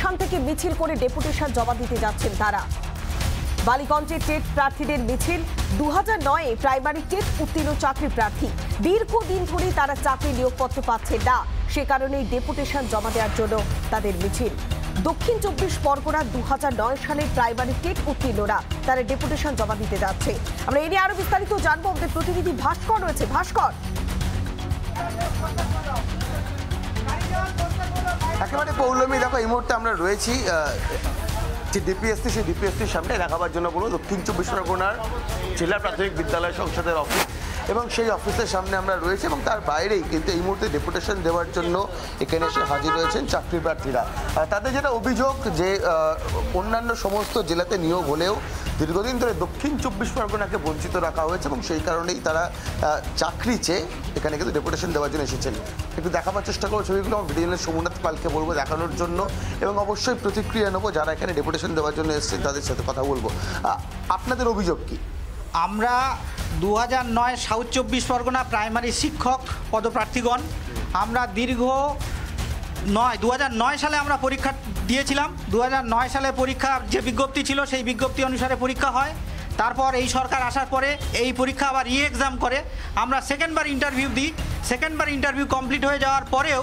Station থেকে মিছিল করে ডেপুটেশন জমা দিতে যাচ্ছেন তারা। বালিগঞ্জে টেট প্রার্থীদের মিছিল দু হাজার নয়ে প্রাইমারি টেট উত্তীর্ণ চাকরি প্রার্থী। দীর্ঘদিন ধরে তারা চাকরি নিয়োগপত্র পাচ্ছে না। সে কারণেই ডেপুটেশন জমা দেওয়ার জন্য তাদের মিছিল। দক্ষিণ চব্বিশ পরগনা দু হাজার নয় সালের প্রাইমারি টেট উত্তীর্ণরা তারা ডেপুটেশন জমা দিতে যাচ্ছে। আমরা এ নিয়ে আরও বিস্তারিত জানব। আমাদের প্রতিনিধি ভাস্কর রয়েছে। ভাস্কর। একেবারে পৌলমী, দেখো এই মুহূর্তে আমরা রয়েছি যে ডিপিএসসি সেই ডিপিএসসির সামনে দেখাবার জন্য বলব দক্ষিণ চব্বিশ পরগনার জেলা প্রাথমিক বিদ্যালয় সংসদের অফিস এবং সেই অফিসের সামনে আমরা রয়েছি এবং তার বাইরেই কিন্তু এই মুহূর্তে ডেপুটেশন দেওয়ার জন্য এখানে এসে হাজির রয়েছেন চাকরি প্রার্থীরা তাদের যেটা অভিযোগ যে অন্যান্য সমস্ত জেলাতে নিয়োগ হলেও দীর্ঘদিন ধরে দক্ষিণ চব্বিশ পরগনাকে বঞ্চিত রাখা হয়েছে এবং সেই কারণেই তারা চাকরি চেয়ে এখানে কিন্তু ডেপুটেশন দেওয়ার জন্য এসেছেন। একটু দেখাবার চেষ্টা করব ছবিগুলো আমার ভিডিও সোমনাথ পালকে বলব দেখানোর জন্য এবং অবশ্যই প্রতিক্রিয়া নেব যারা এখানে ডেপুটেশন দেওয়ার জন্য এসেছেন তাদের সাথে কথা বলব। আপনাদের অভিযোগ কি? আমরা দু হাজার নয় সাউথ চব্বিশ পরগনা প্রাইমারি শিক্ষক পদপ্রার্থীগণ, আমরা দীর্ঘ নয় দু নয় সালে আমরা পরীক্ষা দিয়েছিলাম। দু নয় সালে পরীক্ষা যে বিজ্ঞপ্তি ছিল, সেই বিজ্ঞপ্তি অনুসারে পরীক্ষা হয়। তারপর এই সরকার আসার পরে এই পরীক্ষা আবার রি এক্সাম করে। আমরা সেকেন্ডবার ইন্টারভিউ দিই। সেকেন্ডবার ইন্টারভিউ কমপ্লিট হয়ে যাওয়ার পরেও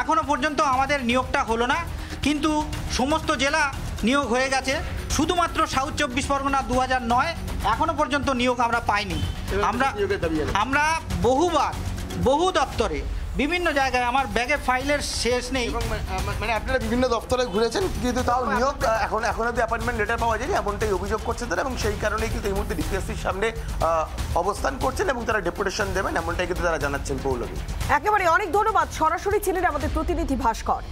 এখনও পর্যন্ত আমাদের নিয়োগটা হলো না। কিন্তু সমস্ত জেলা নিয়োগ হয়ে গেছে। শুধুমাত্র সাউথ চব্বিশ পরগনা দু নয় এখনও পর্যন্ত নিয়োগ আমরা পাইনি। আমরা। আমরা বহুবার বহু দপ্তরে বিভিন্ন জায়গায় আমার ব্যাগে ফাইলের শেষ নেই। এবং মানে আপনারা বিভিন্ন দপ্তরে ঘুরেছেন কিন্তু তাও নিয়োগ এখন এখন অব্দি অ্যাপয়েন্টমেন্ট লেটার পাওয়া যায়নি এমনটাই অভিযোগ করছে তারা এবং সেই কারণেই কিন্তু এই মুহূর্তে ডিপিএসসির সামনে অবস্থান করছেন এবং তারা ডেপুটেশন দেবেন এমনটাই কিন্তু তারা জানাচ্ছেন পৌলমী। একেবারে অনেক ধন্যবাদ সরাসরি ছিলেন আমাদের প্রতিনিধি ভাস্কর।